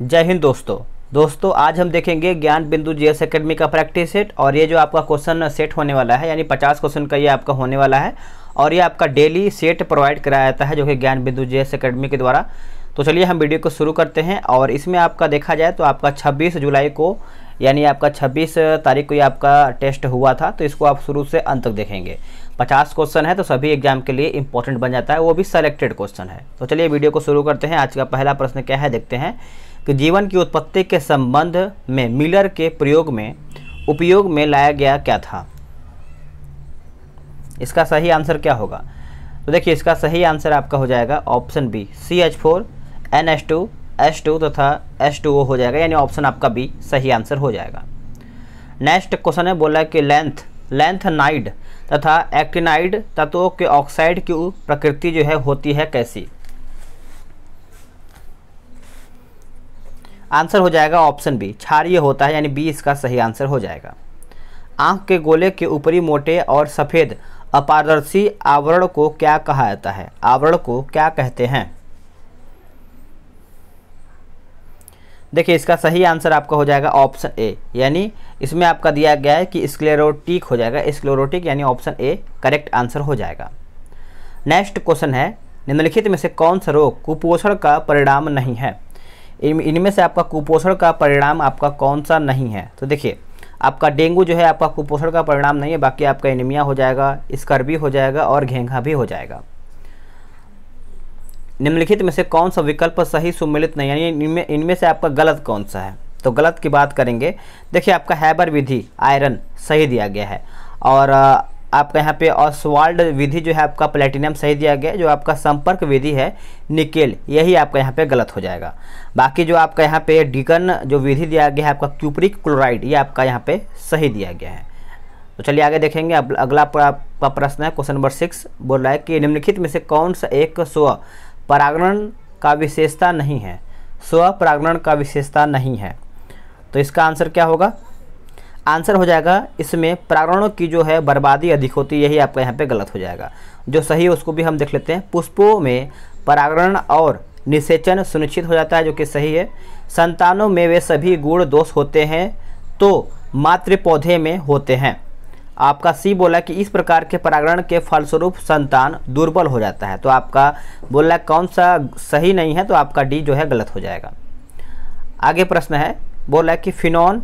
जय हिंद दोस्तों। दोस्तों, आज हम देखेंगे ज्ञान बिंदु जीएस एकेडमी का प्रैक्टिस सेट और ये जो आपका क्वेश्चन सेट होने वाला है, यानी 50 क्वेश्चन का ये आपका होने वाला है और ये आपका डेली सेट प्रोवाइड कराया जाता है जो कि ज्ञान बिंदु जीएस एकेडमी के द्वारा। तो चलिए हम वीडियो को शुरू करते हैं और इसमें आपका देखा जाए तो आपका 26 जुलाई को, यानी आपका 26 तारीख को ये आपका टेस्ट हुआ था तो इसको आप शुरू से अंत तक देखेंगे। 50 क्वेश्चन है तो सभी एग्ज़ाम के लिए इंपॉर्टेंट बन जाता है, वो भी सेलेक्टेड क्वेश्चन है। तो चलिए वीडियो को शुरू करते हैं। आज का पहला प्रश्न क्या है, देखते हैं। कि जीवन की उत्पत्ति के संबंध में मिलर के प्रयोग में, उपयोग में लाया गया क्या था? इसका सही आंसर क्या होगा? तो देखिए, इसका सही आंसर आपका हो जाएगा option B C H four N H two H two तथा एच टू ओ हो जाएगा, यानी ऑप्शन आपका बी, सही आंसर हो जाएगा। नेक्स्ट क्वेश्चन है, बोला कि लेंथ लेंथ नाइड तथा एक्टिनाइड तत्वों के ऑक्साइड की प्रकृति जो है होती है कैसी? आंसर हो जाएगा ऑप्शन बी। क्षारीय होता है, यानी बी इसका सही आंसर हो जाएगा। आँख के गोले के ऊपरी मोटे और सफ़ेद अपारदर्शी आवरण को क्या कहा जाता है? आवरण को क्या कहते हैं? देखिए, इसका सही आंसर आपका हो जाएगा ऑप्शन ए। यानी इसमें आपका दिया गया है कि स्क्लेरोटिक हो जाएगा। स्क्लेरोटिक यानी ऑप्शन ए करेक्ट आंसर हो जाएगा। नेक्स्ट क्वेश्चन है, निम्नलिखित में से कौन सा रोग कुपोषण का परिणाम नहीं है? इनमें से आपका कुपोषण का परिणाम आपका कौन सा नहीं है? तो देखिए, आपका डेंगू जो है, आपका कुपोषण का परिणाम नहीं है, बाकी आपका एनीमिया हो जाएगा, स्कर्बी हो जाएगा और घेंघा भी हो जाएगा। निम्नलिखित में से कौन सा विकल्प सही सुमिलित नहीं यानी इनमें इनमें से आपका गलत कौन सा है? तो गलत की बात करेंगे। देखिए, आपका हैबर विधि, आयरन, सही दिया गया है। और आपका यहाँ पे ऑसवाल्ड विधि जो है आपका प्लेटिनम सही दिया गया, जो आपका संपर्क विधि है निकेल यही आपका यहाँ पे गलत हो जाएगा। बाकी जो आपका यहाँ पे डिकन जो विधि दिया गया है, आपका क्यूपरिक क्लोराइड ये आपका यहाँ पे सही दिया गया है। तो चलिए आगे देखेंगे, अब अगला आपका प्रश्न है क्वेश्चन नंबर सिक्स बोल रहा है कि निम्नलिखित में से कौन सा एक स्व परागण का विशेषता नहीं है? स्व परागण का विशेषता नहीं है। तो इसका आंसर क्या होगा? आंसर हो जाएगा, इसमें परागणों की जो है बर्बादी अधिक होती है, यही आपका यहाँ पे गलत हो जाएगा। जो सही है, उसको भी हम देख लेते हैं। पुष्पों में परागण और निषेचन सुनिश्चित हो जाता है, जो कि सही है। संतानों में वे सभी गुण दोष होते हैं तो मातृ पौधे में होते हैं। आपका सी बोला कि इस प्रकार के परागण के फलस्वरूप संतान दुर्बल हो जाता है। तो आपका बोला कौन सा सही नहीं है तो आपका डी जो है गलत हो जाएगा। आगे प्रश्न है, बोला कि फिनॉन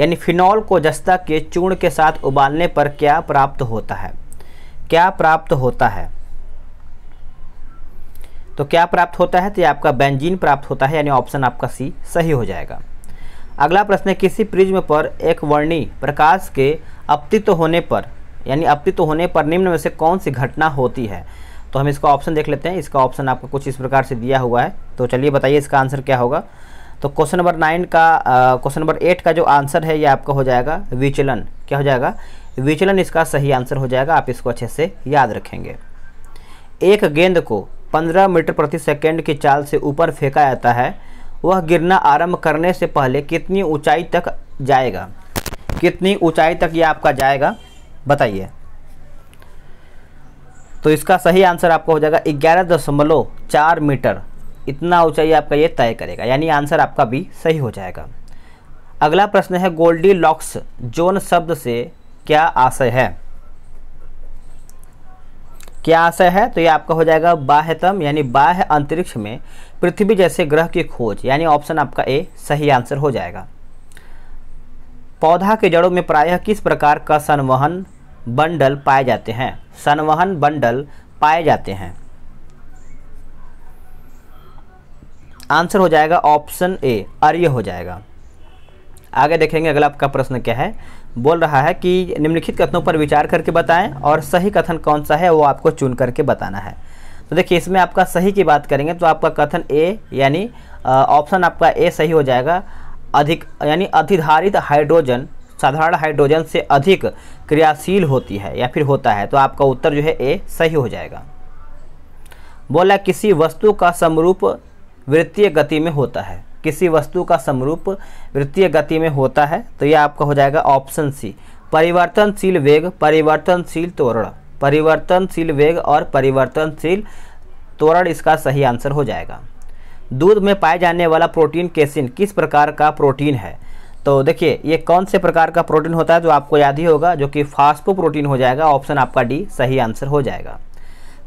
यानी फिनॉल को जस्ता के चूर्ण के साथ उबालने पर क्या प्राप्त होता है? क्या प्राप्त होता है? तो क्या प्राप्त होता है? तो आपका बेंजीन प्राप्त होता है, यानी ऑप्शन आपका सी सही हो जाएगा। अगला प्रश्न है किसी प्रिज्म पर एक वर्णी प्रकाश के अपतित्व होने पर, यानी अपतित्व होने पर निम्न में से कौन सी घटना होती है? तो हम इसका ऑप्शन देख लेते हैं। इसका ऑप्शन आपको कुछ इस प्रकार से दिया हुआ है। तो चलिए बताइए इसका आंसर क्या होगा। तो क्वेश्चन नंबर नाइन का क्वेश्चन नंबर एट का जो आंसर है, ये आपका हो जाएगा विचलन। क्या हो जाएगा? विचलन इसका सही आंसर हो जाएगा, आप इसको अच्छे से याद रखेंगे। एक गेंद को 15 मीटर प्रति सेकेंड की चाल से ऊपर फेंका जाता है। वह गिरना आरंभ करने से पहले कितनी ऊंचाई तक जाएगा? कितनी ऊंचाई तक ये आपका जाएगा? बताइए। तो इसका सही आंसर आपका हो जाएगा ग्यारह दशमलव चार मीटर। इतना ऊंचाई आपका ये तय करेगा, यानी आंसर आपका भी सही हो जाएगा। अगला प्रश्न है गोल्डी लॉक्स जोन शब्द से क्या आशय है? क्या आशय है? तो ये आपका हो जाएगा बाह्यतम, यानी बाह्य अंतरिक्ष में पृथ्वी जैसे ग्रह की खोज, यानी ऑप्शन आपका ए, सही आंसर हो जाएगा। पौधा के जड़ों में प्रायः किस प्रकार का संवहन बंडल पाए जाते हैं? संवहन बंडल पाए जाते हैं। आंसर हो जाएगा ऑप्शन ए, आर्य हो जाएगा। आगे देखेंगे अगला आपका प्रश्न क्या है? बोल रहा है कि निम्नलिखित कथनों पर विचार करके बताएँ और सही कथन कौन सा है वो आपको चुन करके बताना है। तो देखिए, इसमें आपका सही की बात करेंगे तो आपका कथन ए, यानी ऑप्शन आपका ए सही हो जाएगा। अधिक, यानी अधिधारित हाइड्रोजन, साधारण हाइड्रोजन से अधिक क्रियाशील होती है या फिर होता है तो आपका उत्तर जो है ए, सही हो जाएगा। बोला, किसी वस्तु का समरूप वृत्तीय गति में होता है। किसी वस्तु का समरूप वृत्तीय गति में होता है तो यह आपका हो जाएगा ऑप्शन सी परिवर्तनशील वेग, परिवर्तनशील त्वरण। परिवर्तनशील वेग और परिवर्तनशील त्वरण, इसका सही आंसर हो जाएगा। दूध में पाए जाने वाला प्रोटीन केसिन किस प्रकार का प्रोटीन है? तो देखिए, ये कौन से प्रकार का प्रोटीन होता है जो आपको याद ही होगा, जो कि फास्फो प्रोटीन हो जाएगा ऑप्शन आपका डी सही आंसर हो जाएगा।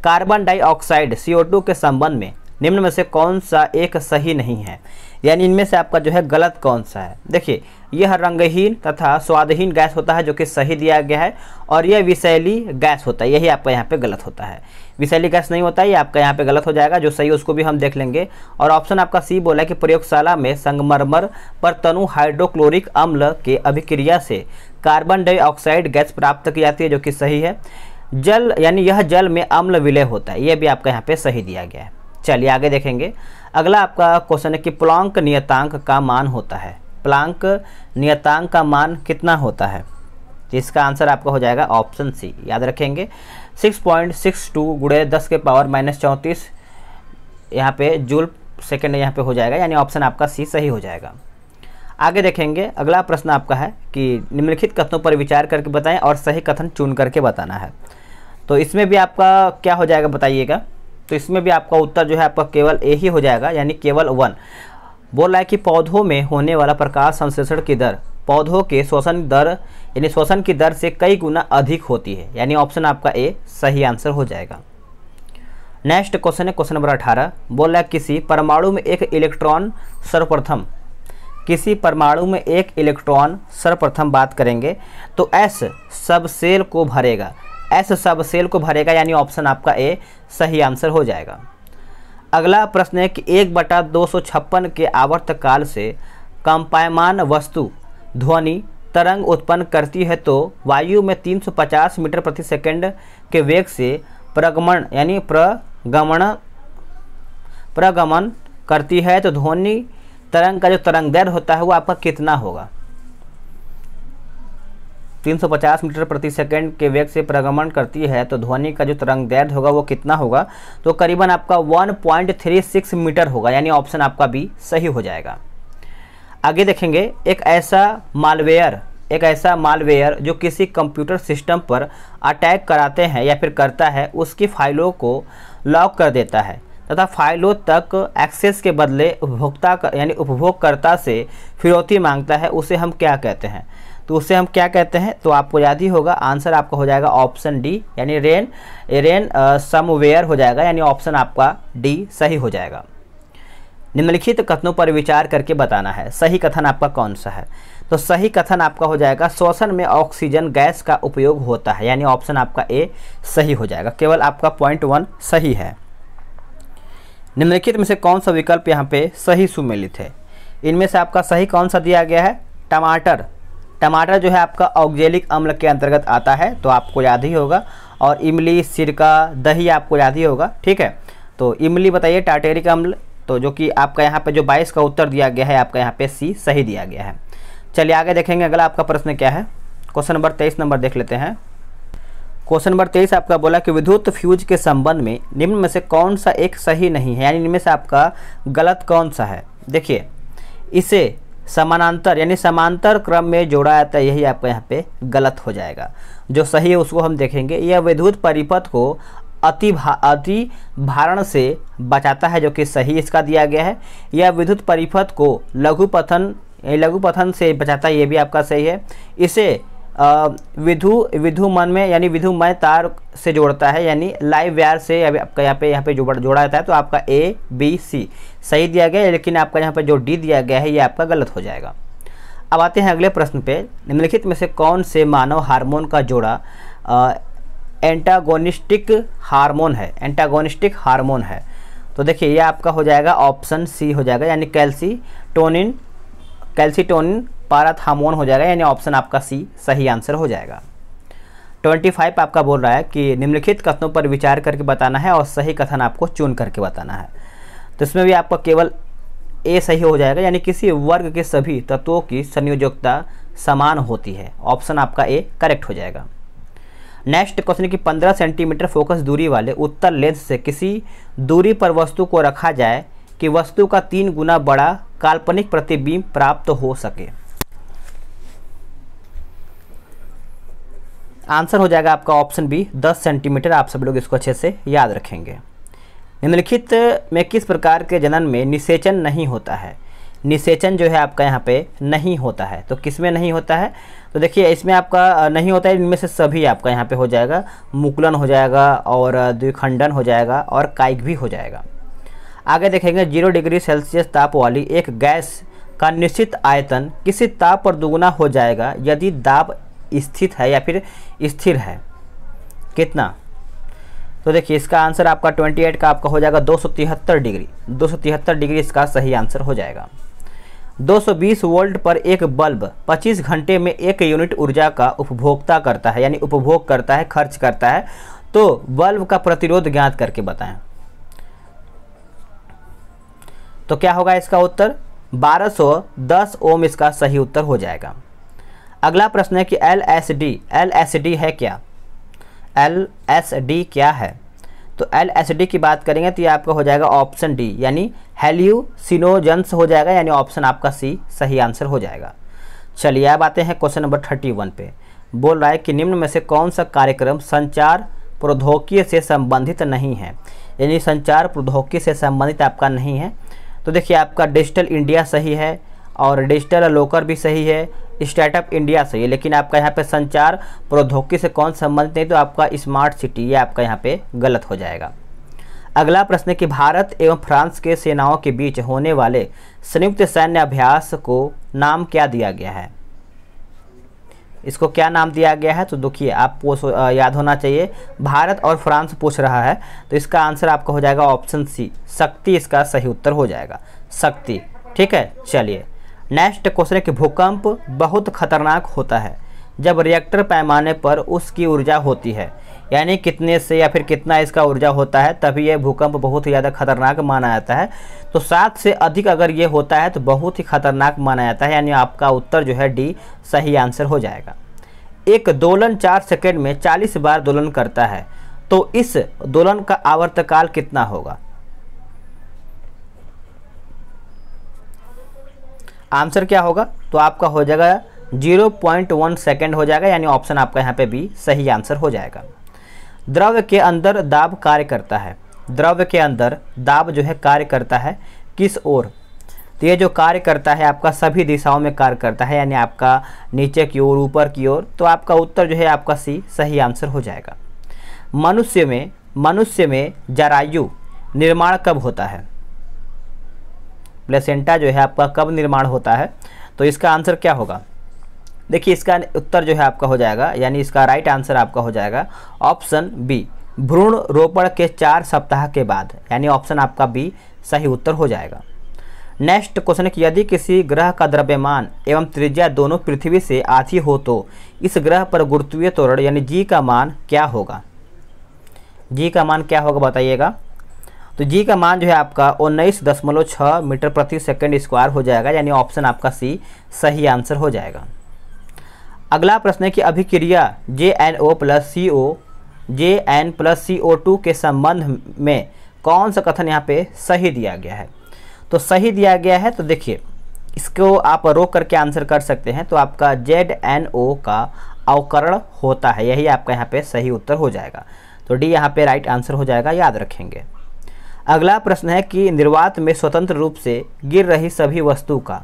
कार्बन डाइऑक्साइड CO2 के संबंध में निम्न में से कौन सा एक सही नहीं है? यानी इनमें से आपका जो है गलत कौन सा है? देखिए, यह रंगहीन तथा स्वादहीन गैस होता है जो कि सही दिया गया है और यह विषैली गैस होता है। यही आपका यहाँ पे गलत होता है। विषैली गैस नहीं होता है ये आपका यहाँ पे गलत हो जाएगा, जो सही उसको भी हम देख लेंगे। और ऑप्शन आपका सी बोला कि प्रयोगशाला में संगमरमर पर तनु हाइड्रोक्लोरिक अम्ल के अभिक्रिया से कार्बन डाइऑक्साइड गैस प्राप्त की जाती है, जो कि सही है। जल, यानी यह जल में अम्ल विलय होता है। यह भी आपका यहाँ पे सही दिया गया है। चलिए आगे देखेंगे। अगला आपका क्वेश्चन है कि प्लांक नियतांक का मान होता है। प्लांक नियतांक का मान कितना होता है? इसका आंसर आपका हो जाएगा ऑप्शन सी याद रखेंगे 6.62 गुड़े दस के पावर माइनस चौंतीस यहाँ पे जूल सेकेंड यहाँ पे हो जाएगा, यानी ऑप्शन आपका सी सही हो जाएगा। आगे देखेंगे, अगला प्रश्न आपका है कि निम्नलिखित कथनों पर विचार करके बताएँ और सही कथन चुन करके बताना है। तो इसमें भी आपका क्या हो जाएगा बताइएगा। तो इसमें भी आपका उत्तर जो है आपका केवल ए ही हो जाएगा, यानी केवल वन। बोल रहा है कि पौधों में होने वाला प्रकाश संश्लेषण की दर, पौधों के शोषण दर, यानी शोषण की दर से कई गुना अधिक होती है। यानी ऑप्शन आपका ए सही आंसर हो जाएगा। नेक्स्ट क्वेश्चन है क्वेश्चन नंबर अठारह। बोल रहा है किसी परमाणु में एक इलेक्ट्रॉन सर्वप्रथम। किसी परमाणु में एक इलेक्ट्रॉन सर्वप्रथम बात करेंगे तो एस सब सेल को भरेगा। एस सब सेल को भरेगा, यानी ऑप्शन आपका ए सही आंसर हो जाएगा। अगला प्रश्न है कि एक बटा दो सौ छप्पन के आवर्त काल से कंपायमान वस्तु, ध्वनि, तरंग उत्पन्न करती है तो वायु में 350 मीटर प्रति सेकंड के वेग से प्रगमन, यानी प्रगमन प्रगमन करती है तो ध्वनि तरंग का जो तरंग दैर्घ्य होता है वो आपका कितना होगा? 350 मीटर प्रति सेकंड के वेग से प्रगमन करती है तो ध्वनि का जो तरंग दैर्घ्य होगा वो कितना होगा? तो करीबन आपका 1.36 मीटर होगा, यानी ऑप्शन आपका बी सही हो जाएगा। आगे देखेंगे, एक ऐसा मालवेयर, एक ऐसा मालवेयर जो किसी कंप्यूटर सिस्टम पर अटैक कराते हैं या फिर करता है, उसकी फाइलों को लॉक कर देता है, तथा फाइलों तक एक्सेस के बदले उपभोक्ता यानी उपभोगकर्ता से फिरौती माँगता है, उसे हम क्या कहते हैं? तो उसे हम क्या कहते हैं? तो आपको याद ही होगा, आंसर आपका हो जाएगा ऑप्शन डी, यानी रेन रेन समवेयर हो जाएगा, यानी ऑप्शन आपका डी सही हो जाएगा। निम्नलिखित तो कथनों पर विचार करके बताना है, सही कथन आपका कौन सा है? तो सही कथन आपका हो जाएगा, श्वसन में ऑक्सीजन गैस का उपयोग होता है, यानी ऑप्शन आपका ए सही हो जाएगा, केवल आपका पॉइंट वन सही है। निम्नलिखित में से कौन सा विकल्प यहाँ पे सही सुमेलित है? इनमें से आपका सही कौन सा दिया गया है? टमाटर। टमाटर जो है आपका ऑक्जेलिक अम्ल के अंतर्गत आता है तो आपको याद ही होगा। और इमली, सिरका, दही आपको याद ही होगा, ठीक है? तो इमली बताइए टाटेरिक अम्ल तो जो कि आपका यहाँ पे जो 22 का उत्तर दिया गया है, आपका यहाँ पे सी सही दिया गया है। चलिए आगे देखेंगे, अगला आपका प्रश्न क्या है? क्वेश्चन नंबर तेईस नंबर देख लेते हैं। क्वेश्चन नंबर तेईस आपका बोला कि विद्युत फ्यूज के संबंध में निम्न में से कौन सा एक सही नहीं है? यानी इनमें से आपका गलत कौन सा है? देखिए, इसे समानांतर, यानी समांतर क्रम में जोड़ा जाता है, यही आपका यहाँ पे गलत हो जाएगा। जो सही है, उसको हम देखेंगे। यह विद्युत परिपथ को अति भा, अति भारण से बचाता है, जो कि सही इसका दिया गया है। यह विद्युत परिपथ को लघुपथन लघुपथन से बचाता है ये भी आपका सही है। इसे विधु विधु मन में, यानी विधुमय तार से जोड़ता है, यानी लाइव वायर से आपका यहाँ पे यहाँ पे जोड़ा जोड़ा जाता है तो आपका ए बी सी सही दिया गया है, लेकिन आपका यहाँ पर जो डी दिया गया है, ये आपका गलत हो जाएगा। अब आते हैं अगले प्रश्न पे। निम्नलिखित में से कौन से मानव हार्मोन का जोड़ा एंटागोनिस्टिक हार्मोन है? एंटागोनिस्टिक हार्मोन है। तो देखिए, ये आपका हो जाएगा ऑप्शन सी हो जाएगा, यानी कैल्सी कैल्सीटोनिन कैल्सीटोनिन पाराथामोन हो जाएगा, यानी ऑप्शन आपका सी, सही आंसर हो जाएगा। 25 आपका बोल रहा है कि निम्नलिखित कथनों पर विचार करके बताना है और सही कथन आपको चुन करके बताना है। तो इसमें भी आपका केवल ए सही हो जाएगा, यानी किसी वर्ग के सभी तत्वों की संयोजकता समान होती है। ऑप्शन आपका ए करेक्ट हो जाएगा। नेक्स्ट क्वेश्चन की 15 सेंटीमीटर फोकस दूरी वाले उत्तर लेंस से किसी दूरी पर वस्तु को रखा जाए कि वस्तु का तीन गुना बड़ा काल्पनिक प्रतिबिंब प्राप्त हो सके। आंसर हो जाएगा आपका ऑप्शन बी 10 सेंटीमीटर। आप सब लोग इसको अच्छे से याद रखेंगे। निम्नलिखित में किस प्रकार के जनन में निषेचन नहीं होता है? निषेचन जो है आपका यहाँ पे नहीं होता है। तो किसमें नहीं होता है? तो देखिए, इसमें आपका नहीं होता है, इनमें से सभी आपका यहाँ पे हो जाएगा। मुकुलन हो जाएगा और द्विखंडन हो जाएगा और काइक भी हो जाएगा। आगे देखेंगे, ज़ीरो डिग्री सेल्सियस ताप वाली एक गैस का निश्चित आयतन किसी ताप पर दुगुना हो जाएगा यदि दाब स्थित है या फिर स्थिर है। कितना? तो देखिए, इसका आंसर आपका 28 का आपका हो जाएगा दो सौ तिहत्तर डिग्री। दो सौ तिहत्तर डिग्री इसका सही आंसर हो जाएगा। 220 वोल्ट पर एक बल्ब 25 घंटे में एक यूनिट ऊर्जा का उपभोक्ता करता है, यानी उपभोग करता है, खर्च करता है। तो बल्ब का प्रतिरोध ज्ञात करके बताएँ। तो क्या होगा इसका उत्तर? 1210 ओम इसका सही उत्तर हो जाएगा। अगला प्रश्न है कि L S D L S D है क्या? एल एस डी क्या है? तो एल एस डी की बात करेंगे तो ये आपका हो जाएगा ऑप्शन डी, यानी हेल्यूसिनोजेंस हो जाएगा, यानी ऑप्शन आपका सी, सही आंसर हो जाएगा। चलिए अब आते हैं क्वेश्चन नंबर थर्टी वन पे। बोल रहा है कि निम्न में से कौन सा कार्यक्रम संचार प्रौद्योगिकी से संबंधित नहीं है? यानी संचार प्रौद्योगिकी से संबंधित आपका नहीं है। तो देखिए, आपका डिजिटल इंडिया सही है और डिजिटल लोकर भी सही है स्टार्टअप इंडिया से। है लेकिन आपका यहाँ पे संचार प्रौद्योगिकी से कौन संबंधित नहीं तो आपका स्मार्ट सिटी, ये आपका यहाँ पे गलत हो जाएगा। अगला प्रश्न है कि भारत एवं फ्रांस के सेनाओं के बीच होने वाले संयुक्त सैन्य अभ्यास को नाम क्या दिया गया है? इसको क्या नाम दिया गया है? तो देखिए, आप याद होना चाहिए। भारत और फ्रांस पूछ रहा है तो इसका आंसर आपका हो जाएगा ऑप्शन सी। शक्ति, इसका सही उत्तर हो जाएगा। शक्ति, ठीक है? चलिए नेक्स्ट क्वेश्चन है कि भूकंप बहुत खतरनाक होता है। जब रिएक्टर पैमाने पर उसकी ऊर्जा होती है, यानी कितने से या फिर कितना इसका ऊर्जा होता है, तभी यह भूकंप बहुत ही ज़्यादा खतरनाक माना जाता है। तो सात से अधिक अगर ये होता है तो बहुत ही खतरनाक माना जाता है, यानी आपका उत्तर जो है डी सही आंसर हो जाएगा। एक दोलन चार सेकेंड में चालीस बार दोलन करता है तो इस दोलन का आवर्तकाल कितना होगा? आंसर क्या होगा? तो आपका हो जाएगा ज़ीरो पॉइंट वन सेकेंड हो जाएगा, यानी ऑप्शन आपका यहाँ पे भी सही आंसर हो जाएगा। द्रव्य के अंदर दाब कार्य करता है। द्रव्य के अंदर दाब जो है कार्य करता है किस ओर? तो ये जो कार्य करता है, आपका सभी दिशाओं में कार्य करता है, यानी आपका नीचे की ओर, ऊपर की ओर तो आपका उत्तर जो है आपका सी, सही आंसर हो जाएगा। मनुष्य में मनुष्य में जरायु निर्माण कब होता है? प्लेसेंटा जो है आपका कब निर्माण होता है? तो इसका आंसर क्या होगा? देखिए, इसका उत्तर जो है आपका हो जाएगा, यानी इसका राइट आंसर आपका हो जाएगा ऑप्शन बी भ्रूण रोपण के चार सप्ताह के बाद, यानी ऑप्शन आपका बी सही उत्तर हो जाएगा। नेक्स्ट क्वेश्चन है कि यदि किसी ग्रह का द्रव्यमान एवं त्रिज्या दोनों पृथ्वी से आधी हो तो इस ग्रह पर गुरुत्वीय त्वरण, यानी जी का मान क्या होगा? जी का मान क्या होगा, बताइएगा। तो जी का मान जो है आपका उन्नीस दशमलव छः मीटर प्रति सेकंड स्क्वायर हो जाएगा, यानी ऑप्शन आपका सी सही आंसर हो जाएगा। अगला प्रश्न है कि अभिक्रिया J N O plus C O J N plus C O two के संबंध में कौन सा कथन यहाँ पे सही दिया गया है? तो सही दिया गया है तो देखिए, इसको आप रोक करके आंसर कर सकते हैं तो आपका जेड एन ओ का अवकरण होता है, यही आपका यहाँ पे सही उत्तर हो जाएगा। तो डी यहाँ पे राइट आंसर हो जाएगा, याद रखेंगे। अगला प्रश्न है कि निर्वात में स्वतंत्र रूप से गिर रही सभी वस्तु का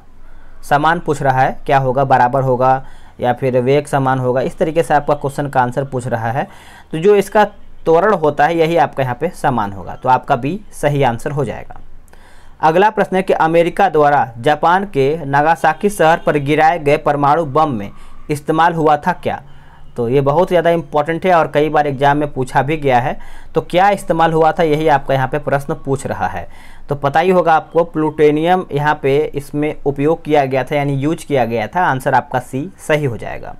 समान पूछ रहा है, क्या होगा, बराबर होगा या फिर वेग समान होगा? इस तरीके से आपका क्वेश्चन का आंसर पूछ रहा है। तो जो इसका त्वरण होता है, यही आपका यहाँ पे समान होगा। तो आपका बी सही आंसर हो जाएगा। अगला प्रश्न है कि अमेरिका द्वारा जापान के नागासाकी शहर पर गिराए गए परमाणु बम में इस्तेमाल हुआ था क्या? तो ये बहुत ज़्यादा इंपॉर्टेंट है और कई बार एग्ज़ाम में पूछा भी गया है। तो क्या इस्तेमाल हुआ था, यही आपका यहाँ पे प्रश्न पूछ रहा है। तो पता ही होगा आपको प्लूटेनियम यहाँ पे इसमें उपयोग किया गया था, यानी यूज़ किया गया था। आंसर आपका सी सही हो जाएगा।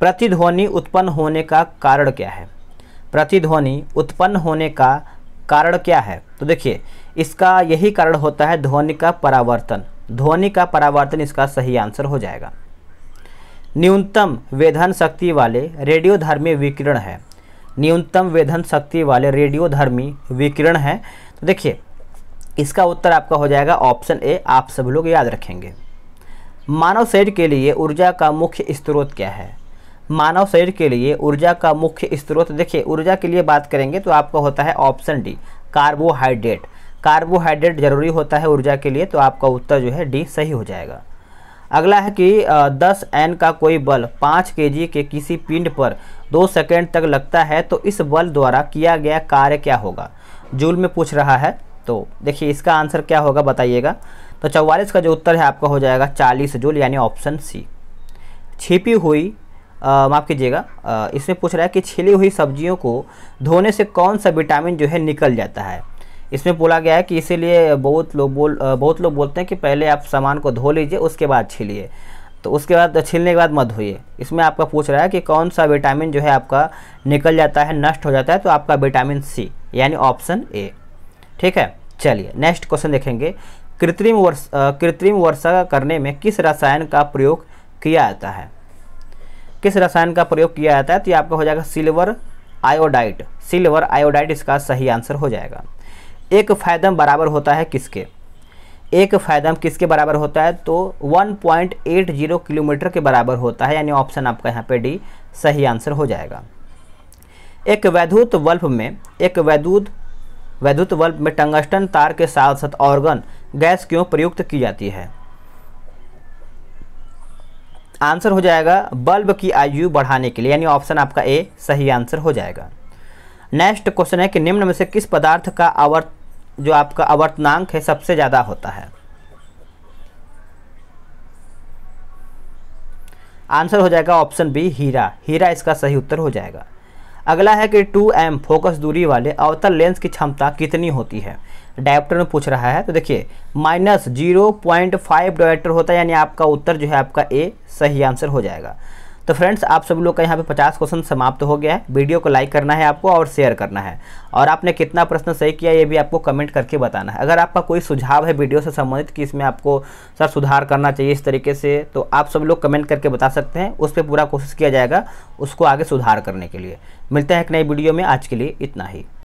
प्रतिध्वनि उत्पन्न होने का कारण क्या है? प्रतिध्वनि उत्पन्न होने का कारण क्या है? तो देखिए, इसका यही कारण होता है ध्वनि का परावर्तन। ध्वनि का परावर्तन इसका सही आंसर हो जाएगा। न्यूनतम वेधन शक्ति वाले रेडियोधर्मी विकिरण है। न्यूनतम वेधन शक्ति वाले रेडियोधर्मी विकिरण है। तो देखिए, इसका उत्तर आपका हो जाएगा ऑप्शन ए, आप सब लोग याद रखेंगे। मानव शरीर के लिए ऊर्जा का मुख्य स्रोत क्या है? मानव शरीर के लिए ऊर्जा का मुख्य स्रोत, देखिए, ऊर्जा के लिए बात करेंगे तो आपका होता है ऑप्शन डी, कार्बोहाइड्रेट। कार्बोहाइड्रेट ज़रूरी होता है ऊर्जा के लिए तो आपका उत्तर जो है डी, सही हो जाएगा। अगला है कि दस एन का कोई बल पाँच के के किसी पिंड पर दो सेकेंड तक लगता है तो इस बल द्वारा किया गया कार्य क्या होगा? जूल में पूछ रहा है तो देखिए इसका आंसर क्या होगा बताइएगा। तो चौवालीस का जो उत्तर है आपका हो जाएगा चालीस जूल, यानी ऑप्शन सी। छिपी हुई माफ़ कीजिएगा इसमें पूछ रहा है कि छिली हुई सब्जियों को धोने से कौन सा विटामिन जो है निकल जाता है? इसमें बोला गया है कि इसीलिए बहुत लोग बोल बहुत लोग बोलते हैं कि पहले आप सामान को धो लीजिए, उसके बाद छीलिए। तो उसके बाद छीलने के बाद मत धोइए। इसमें आपका पूछ रहा है कि कौन सा विटामिन जो है आपका निकल जाता है, नष्ट हो जाता है तो आपका विटामिन सी, यानी ऑप्शन ए। ठीक है? चलिए, नेक्स्ट क्वेश्चन देखेंगे। कृत्रिम वर्ष कृत्रिम वर्षा करने में किस रसायन का प्रयोग किया जाता है? किस रसायन का प्रयोग किया जाता है? तो ये आपका हो जाएगा सिल्वर आयोडाइट। सिल्वर आयोडाइट इसका सही आंसर हो जाएगा। एक फायदम बराबर होता है किसके? एक फायदम किसके बराबर होता है? तो 1.80 किलोमीटर के बराबर होता है, यानी ऑप्शन आपका यहाँ पे डी, सही आंसर हो जाएगा। एक वैद्युत बल्ब में, एक वैद्युत वैद्युत बल्ब में टंगस्टन तार के साथ साथ ऑर्गन गैस क्यों प्रयुक्त की जाती है? आंसर हो जाएगा बल्ब की आयु बढ़ाने के लिए, यानी ऑप्शन आपका ए, सही आंसर हो जाएगा। नेक्स्ट क्वेश्चन है कि निम्न में से किस पदार्थ का आवर्त जो आपका आवर्तनांक है, सबसे ज़्यादा होता है। आंसर हो जाएगा ऑप्शन बी, हीरा। हीरा इसका सही उत्तर हो जाएगा। अगला है कि 2m फोकस दूरी वाले अवतल लेंस की क्षमता कितनी होती है? डायप्टर में पूछ रहा है तो देखिए, minus zero point five dioptre होता है, यानी आपका उत्तर जो है आपका ए, सही आंसर हो जाएगा। तो फ्रेंड्स, आप सभी लोग का यहाँ पे 50 क्वेश्चन समाप्त हो गया है। वीडियो को लाइक करना है आपको और शेयर करना है। और आपने कितना प्रश्न सही किया ये भी आपको कमेंट करके बताना है। अगर आपका कोई सुझाव है वीडियो से संबंधित कि इसमें आपको सर सुधार करना चाहिए इस तरीके से तो आप सब लोग कमेंट करके बता सकते हैं। उस पर पूरा कोशिश किया जाएगा उसको आगे सुधार करने के लिए। मिलते हैं एक नई वीडियो में। आज के लिए इतना ही।